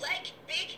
leg big